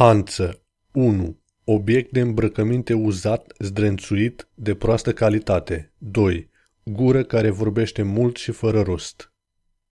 Hanță 1. Obiect de îmbrăcăminte uzat, zdrențuit, de proastă calitate. 2. Gură care vorbește mult și fără rost.